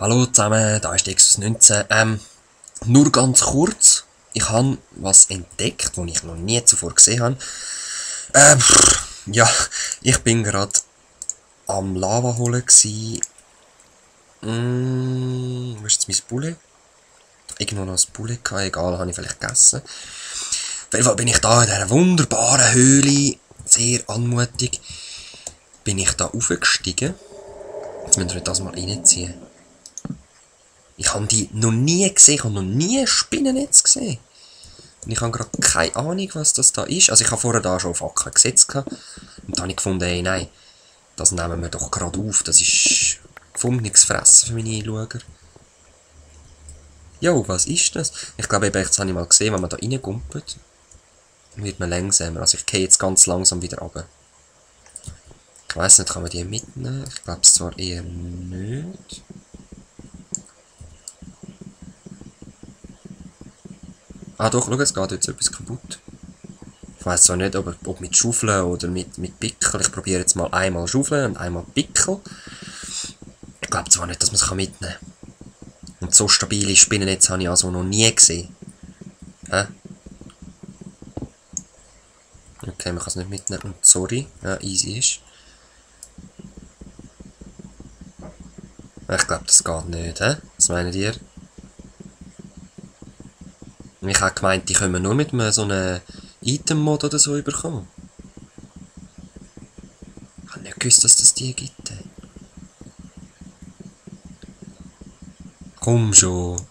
Hallo zusammen, da ist Exus 19. Ähm, nur ganz kurz. Ich habe was entdeckt, was ich noch nie zuvor gesehen habe. Ähm, ja, ich bin gerade am Lava holen gsi. Mm, wo ist jetzt mein Bulle? Irgendwo noch ein Bulle gehabt, egal, habe ich vielleicht gegessen. Auf jeden Fall bin ich da in dieser wunderbaren Höhle, sehr anmutig, bin ich da aufgestiegen. Jetzt müssen wir das mal reinziehen. Ich habe die noch nie gesehen, ich habe noch nie Spinnennetz gesehen. Und ich habe gerade keine Ahnung, was das da ist. Also ich habe vorher da schon Fackeln gesetzt gehabt. Und dann habe ich gefunden, hey, nein, das nehmen wir doch gerade auf. Das ist gefundenes Fressen für meine Schauer. Jo, was ist das? Ich glaube eben, jetzt habe ich mal gesehen, wenn man da reingumpelt, wird man langsamer. Also ich gehe jetzt ganz langsam wieder runter. Ich weiß nicht, kann man die mitnehmen? Ich glaube es zwar eher nicht. Ah doch, schau, es geht jetzt etwas kaputt. Ich weiß zwar nicht, ob, ob mit Schaufeln oder mit, mit Pickel. Ich probiere jetzt mal einmal Schaufeln und einmal Pickel. Ich glaube zwar nicht, dass man es mitnehmen kann. Und so stabile Spinnennetze habe ich also noch nie gesehen. Hä? Okay, man kann es nicht mitnehmen. Und sorry, ja, easy ist. Ich glaube, das geht nicht, hä? Was meint ihr? Ich habe gemeint, die können nur mit einem so einem Item-Mod oder so überkommen. Ich habe nicht gewusst, dass das die gibt. Komm schon.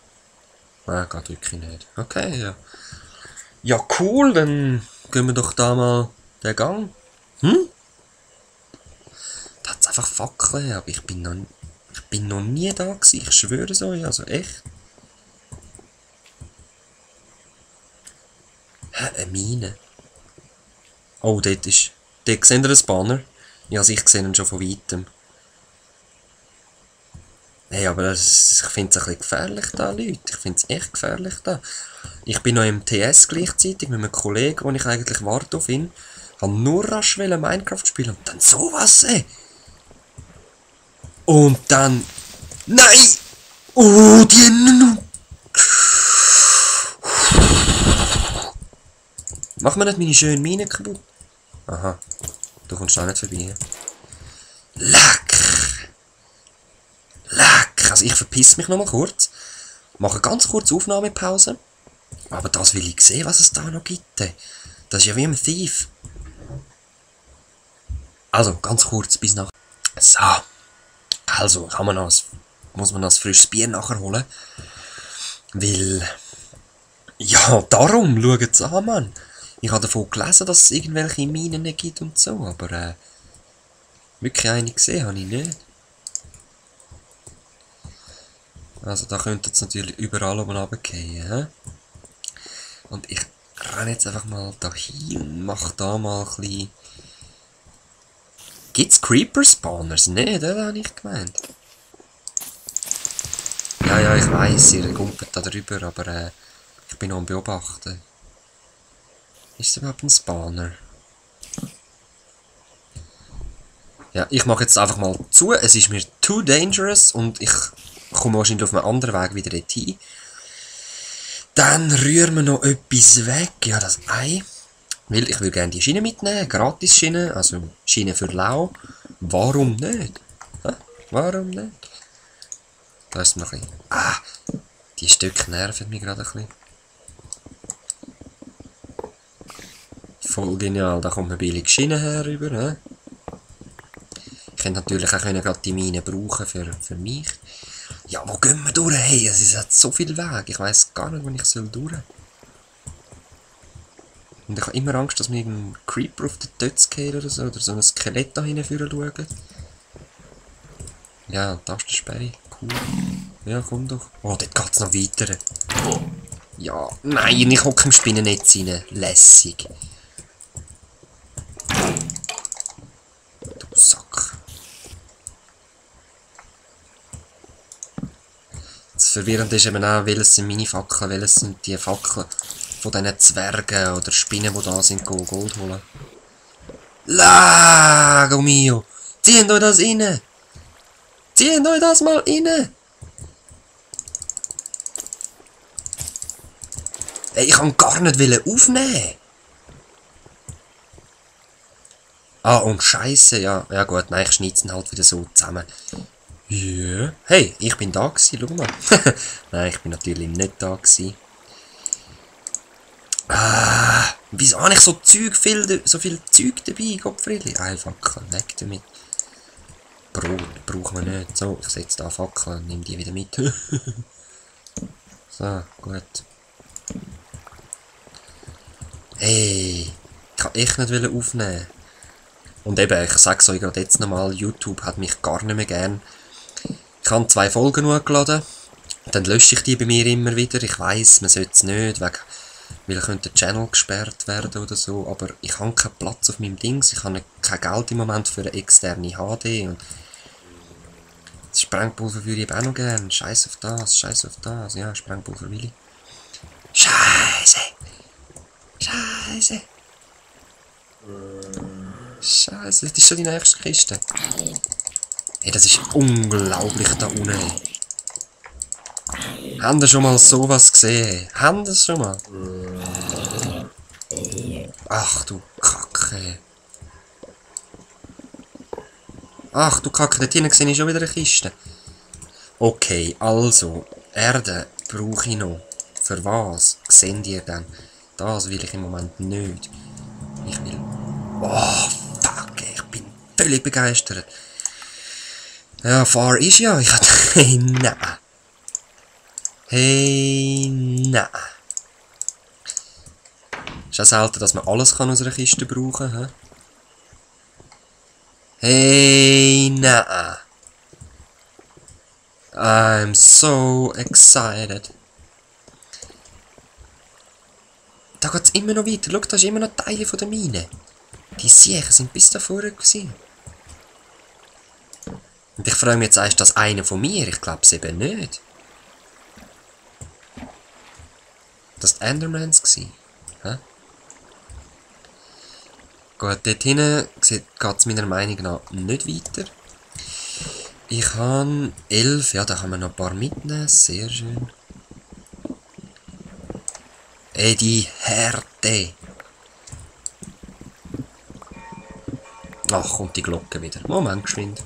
Nein, geht wirklich nicht. Okay, ja. Ja, cool, dann gehen wir doch da mal den Gang. Hm? Da hat einfach Fackeln, aber ich bin noch, ich bin noch nie da gewesen, ich schwöre es euch, also echt. Eine Mine. Oh, dort ist... Dort seht ihr einen Banner. Ja, also ich sehe ihn schon von weitem. Hey, aber das, ich finde es ein bisschen gefährlich da, Leute. Ich finde es echt gefährlich da. Ich bin noch im TS gleichzeitig mit einem Kollegen, wo ich eigentlich warte auf ihn. Habe nur rasch Minecraft spielen und dann sowas, ey. Und dann... Nein! Oh, die... Mach mir nicht meine schönen Mine kaputt. Aha. Du kommst auch nicht vorbei. Leck! Leck! Also ich verpiss mich nochmal kurz. Mache ganz kurz Aufnahmepause. Aber das will ich sehen, was es da noch gibt. Das ist ja wie im Thief. Also, ganz kurz, bis nach... So. Also, kann man noch, muss man ein frisches Bier nachher holen. Weil... Ja, darum, schaut's an, Mann. Ich habe davon gelesen, dass es irgendwelche Minen gibt und so, aber äh, wirklich eine gesehen habe ich nicht. Also da könnte es natürlich überall oben runtergehen. Und ich renne jetzt einfach mal da hin und mache da mal ein bisschen... Gibt es Creeper-Spawners? Nein, das habe ich gemeint. Ja, ja, ich weiß, ihr gumpelt da drüber, aber äh, ich bin noch am Beobachten. Ist überhaupt ein Spawner? Ja, ich mache jetzt einfach mal zu. Es ist mir too dangerous und ich komme wahrscheinlich auf einem anderen Weg wieder dorthin. Dann rühren wir noch etwas weg. Ja, das Ei. Weil ich will gerne die Schiene mitnehmen. Gratis Schiene, also Schiene für Lau. Warum nicht? Ha? Warum nicht? Da ist noch ein bisschen... Ah, die Stücke nerven mich gerade ein bisschen. Voll genial, da kommt eine billige Schiene herüber. He? Ich könnte natürlich auch können die Mine brauchen für, für mich. Ja, wo gehen wir durch? Hey, es hat so viel Weg. Ich weiß gar nicht, wo ich soll durch. Und ich habe immer Angst, dass mir ein Creeper auf den Tötz geht oder so. Oder so ein Skelett da hinführen schauen. Ja, Tastensperre. Cool. Ja, komm doch. Oh, dort geht es noch weiter. Ja, nein, ich hocke im Spinnennetz rein. Lässig. Also Verwirrend ist eben auch, welches sind meine Fackeln, welches sind die Fackeln von diesen Zwergen oder Spinnen, die da sind, gehen Gold holen. Lago mio! Ziehen euch das rein! Ziehen euch das mal rein! Ey, ich kann gar nicht willen aufnehmen! Ah, und Scheiße, ja. Ja gut, nein, ich schneide ihn halt wieder so zusammen. Ja. Hey, ich bin da gewesen, schau mal. nein, ich bin natürlich nicht da gewesen. Ah, wieso habe ich so Zeug viel, so viel Zeug dabei, Gottfriedli? Einfach weg damit. Brot brauchen wir nicht. So, ich setze da Fackel und nehme die wieder mit. so, gut. Hey, ich kann echt nicht aufnehmen. Und eben, ich sage es euch gerade jetzt nochmal, YouTube hat mich gar nicht mehr gern. Ich habe zwei Folgen hochgeladen. Dann lösche ich die bei mir immer wieder. Ich weiß, man sollte es nicht, weil könnte der Channel gesperrt werden oder so. Aber ich habe keinen Platz auf meinem Dings. Ich habe kein Geld im Moment für eine externe HD. Und das Sprengpulver würde ich auch noch gerne. Scheiß auf das, scheiß auf das. Ja, Sprengpulver will ich. Scheiße! Scheiße! Scheiße, das ist schon die nächste Kiste. Hey, das ist unglaublich da unten. Haben ihr schon mal sowas gesehen? Haben ihr schon mal? Ach du Kacke. Ach du Kacke, dort hinten sehe ich schon wieder eine Kiste. Okay, also, Erde brauche ich noch. Für was? Seht ihr dann? Das will ich im Moment nicht. Ich will... Oh, fuck, ich bin völlig begeistert. Ja, Far ist ja. Ich hatte... Hey. Hey, nein. Ist ja selten, dass man alles kann aus einer Kiste brauchen kann. Nein. I'm so excited. Da geht's immer noch weiter. Schau, da ist immer noch Teile von der Mine. Die Siechen sind bis da vorne gewesen. Und ich frage mich jetzt, ist das einer von mir? Ich glaube es eben nicht. Das die Endermans. Hä? Gut, dort hinten geht es meiner Meinung nach nicht weiter. Ich habe elf, ja, da kann man noch ein paar mitnehmen, sehr schön. Ey, die Härte. Ach, kommt die Glocke wieder. Moment, geschwind.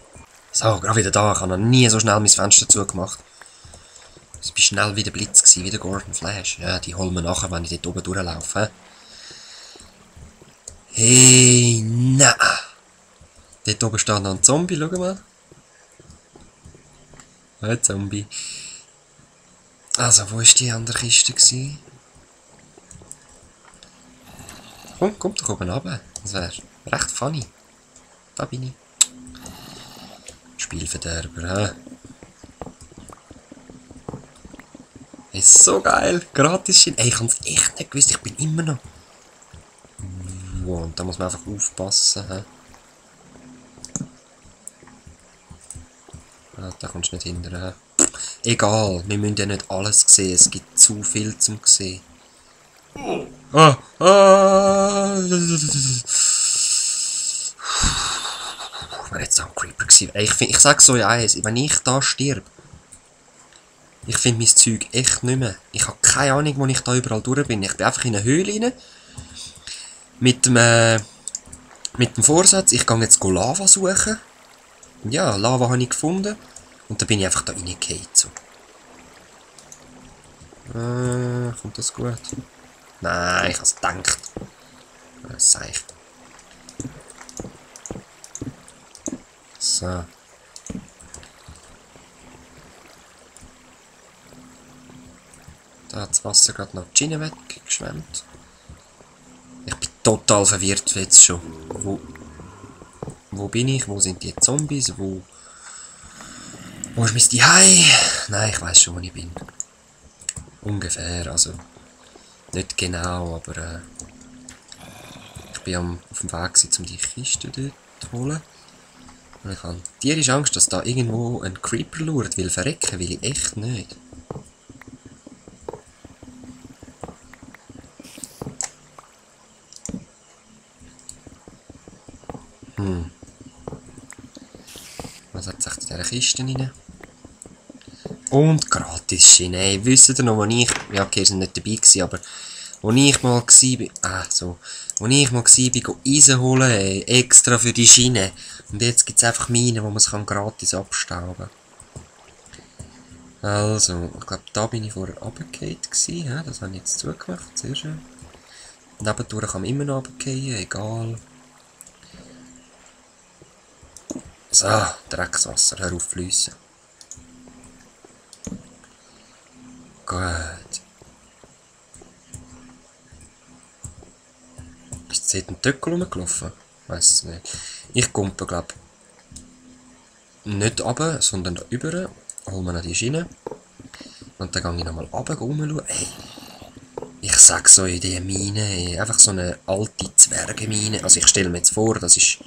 So, gerade wieder da. Ich habe noch nie so schnell mein Fenster zugemacht. Es war schnell wie der Blitz, gewesen, wie der Gordon Flash. Ja, die holen wir nachher, wenn ich dort oben durchlaufe. Hey, na. Dort oben steht noch ein Zombie, schau mal. Ein Zombie. Also, wo war die andere Kiste? Gewesen? Komm, komm doch oben runter. Das wäre recht funny. Da bin ich. Spielverderber, hä? Ist so geil. Gratis. Ey, ich hab's echt nicht gewusst. Ich bin immer noch. Wow, und da muss man einfach aufpassen, hä? Ah, da kommst du nicht hinterher. Egal, wir müssen ja nicht alles sehen. Es gibt zu viel zum sehen. Ah, ah. Wäre jetzt gewesen. Ich, find, ich sag so ja eins, wenn ich da stirb, ich finde mein Zeug echt nicht mehr. Ich habe keine Ahnung, wo ich da überall durch bin. Ich bin einfach in eine Höhle rein. Mit dem, äh, mit dem Vorsatz, ich gehe jetzt Lava suchen. Ja, Lava habe ich gefunden. Und dann bin ich einfach da reingefallen. So. Äh, kommt das gut? Nein, ich habe es gedacht. Das Seich. So. Da hat das Wasser gerade noch die Schiene weggeschwemmt. Ich bin total verwirrt jetzt schon. Wo, wo bin ich? Wo sind die Zombies? Wo, wo ist mein Zuhause? Nein, ich weiß schon, wo ich bin. Ungefähr, also nicht genau, aber äh, ich bin am, auf dem Weg um die Kiste dort zu holen. Ich habe tierisch Angst, dass da irgendwo ein Creeper lauert, weil verrecken will ich echt nicht. Hm. Was hat sich in dieser Kiste rein? Und gratis Schiene. Wisst ihr noch, wo ich... Ja, okay, ihr seid nicht dabei gewesen, aber wo ich mal bin, ah, so, wo ich mal gsi bin, Eisen holen, ey, extra für die Schiene. Und jetzt gibt's einfach Minen, wo man es kann gratis abstauben. Also, ich glaube, da bin ich vorher runtergefallen ja, das habe ich jetzt zugemacht, sehr schön. Nebendurch kann man immer noch runtergehen, egal. So, Dreckswasser, hör auf fließen. Gut. Jetzt ein Töckel rumgelaufen? Weiß es nicht. Ich kumpe, glaub nicht runter, sondern da über. Hol mir noch die Schiene. Und dann gehe ich nochmal runter, rumschauen. Hey, ich sag so in dieser Mine, ey, einfach so eine alte Zwergemine. Also ich stelle mir jetzt vor, das ist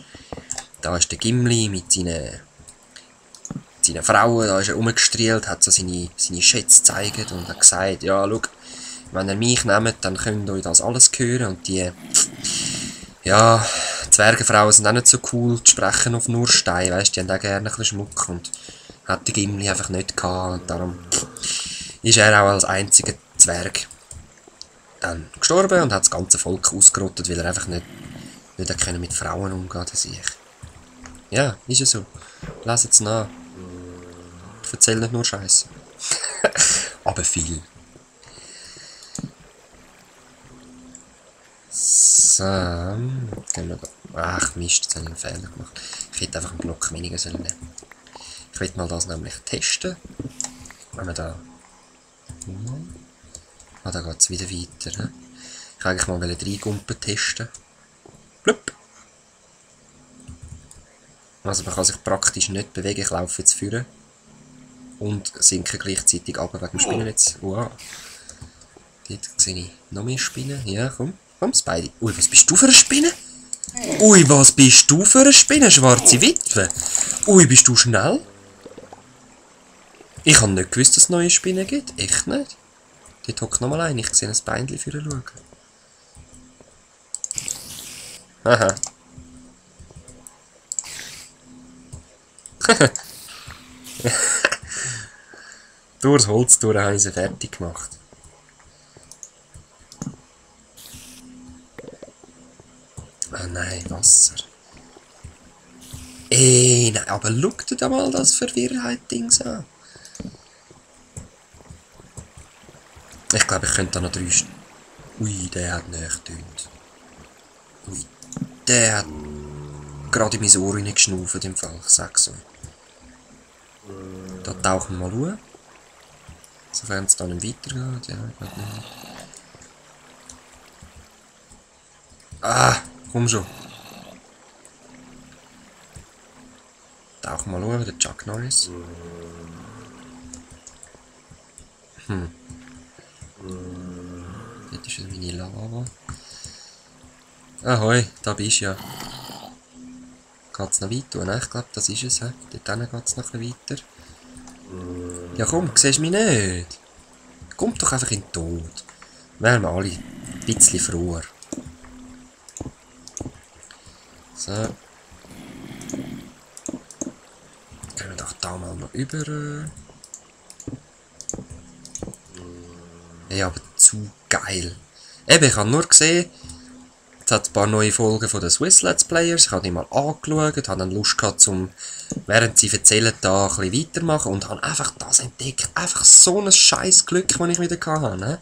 da ist der Gimli mit seinen, seinen Frauen, da ist er rumgestrielt, hat so seine, seine Schätze gezeigt und hat gesagt, ja, schau, wenn ihr mich nehmt, dann könnt euch das alles hören und die, ja, Zwergenfrauen sind auch nicht so cool, die sprechen auf nur Stein, weißt, die haben auch gerne ein bisschen Schmuck und hat der Gimli einfach nicht gehabt und darum ist er auch als einziger Zwerg dann gestorben und hat das ganze Volk ausgerottet, weil er einfach nicht, nicht mit Frauen umgehen konnte, sich. Ja, ist ja so. Lass jetzt nach. Ich erzähl nicht nur Scheiße. Aber viel. So. Gehen wir da. Ach Mist, jetzt habe ich einen Fehler gemacht. Ich hätte einfach einen Block weniger sollen nehmen. Ich will mal das nämlich testen. Wenn wir da. Ah, da geht es wieder weiter. He? Ich wollte eigentlich mal drei Gumpen testen. Blub. Also man kann sich praktisch nicht bewegen. Ich laufe jetzt führen und sinke gleichzeitig ab wegen dem Spinnennetz. Wow. Dort sehe ich noch mehr Spinnen. Ja, komm. Komm, Spidey. Ui, was bist du für eine Spinne? Ui, was bist du für eine Spinne? Schwarze Witwe. Ui, bist du schnell? Ich habe nicht gewusst, dass es neue Spinnen gibt. Echt nicht. Dort hockt nochmal ein. Ich sehe ein Beinchen für schauen. Aha. Durchs Holz durch habe ich sie fertig gemacht. Ah oh nein, Wasser. Ey, nein, aber schau dir da mal das Verwirrheit-Dings an. Ich glaube, ich könnte da noch drei... Ui, der hat nicht getönt. Ui, der hat gerade in mein Ohr geschnauft im Fall, ich sag's euch. Da tauchen wir mal an. Sofern es dann nicht weitergeht. Ja, ich weiß nicht. Ah, komm schon. Tauchen mal an, der Chuck Norris. Hm. Dort ist meine Lava. Ahoi, da bist du ja. Geht es noch weiter? Nein, ich glaube, das ist es. He. Dort geht es noch weiter. Ja komm, siehst du mich nicht? Komm doch einfach in den Tod. Wären wir alle ein bisschen froher. So. Gehen wir doch da mal noch über. Ja, aber zu geil. Eben, ich habe nur gesehen, es hat ein paar neue Folgen von den Swiss Let's Players. Ich habe die mal angeschaut, habe dann Lust gehabt, um, während sie erzählen, da ein bisschen weitermachen und habe einfach das entdeckt. Einfach so ein scheiß Glück, das ich wieder hatte. Ne?